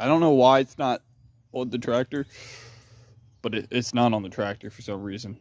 I don't know why it's not on the tractor, but it, it's not on the tractor for some reason.